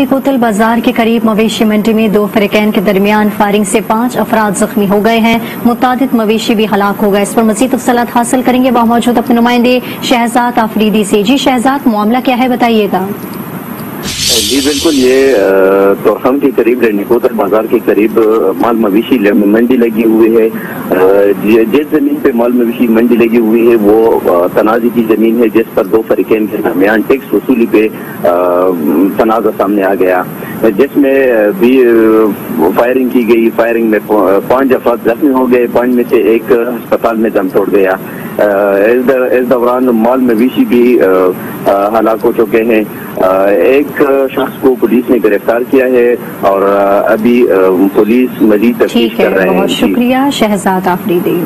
कोतल बाज़ार के करीब मवेशी मंडी में दो फरिकैन के दरमियान फायरिंग से पाँच अफराद जख्मी हो गए हैं। मुताद मवेशी भी हलाक हो गए। इस पर मजीद तफसलत हासिल करेंगे। वहाँ मौजूद अपने नुमाइंदे शहजाद आफरीदी से। जी शहजाद, मामला क्या है? बताइएगा। जी, बिल्कुल, ये तोहम के करीब निकोतर बाज़ार के करीब माल मवेशी मंडी लगी हुई है। जिस ज़मीन पे माल मवेशी मंडी लगी हुई है, वो तनाजी की ज़मीन है, जिस पर दो फरीकेन के दरमियान टैक्स वसूली पे तनाजा सामने आ गया। जिसमें भी फायरिंग की गई, फायरिंग में पाँच अफराद जख्मी हो गए, पाँच में से एक अस्पताल में दम तोड़ गया। इस दौरान माल मवेशी भी हलाक हो चुके हैं। एक शख्स को पुलिस ने गिरफ़्तार किया है और अभी पुलिस मजीद तफ्तीश कर रहे हैं। बहुत शुक्रिया शहजाद आफरीदी।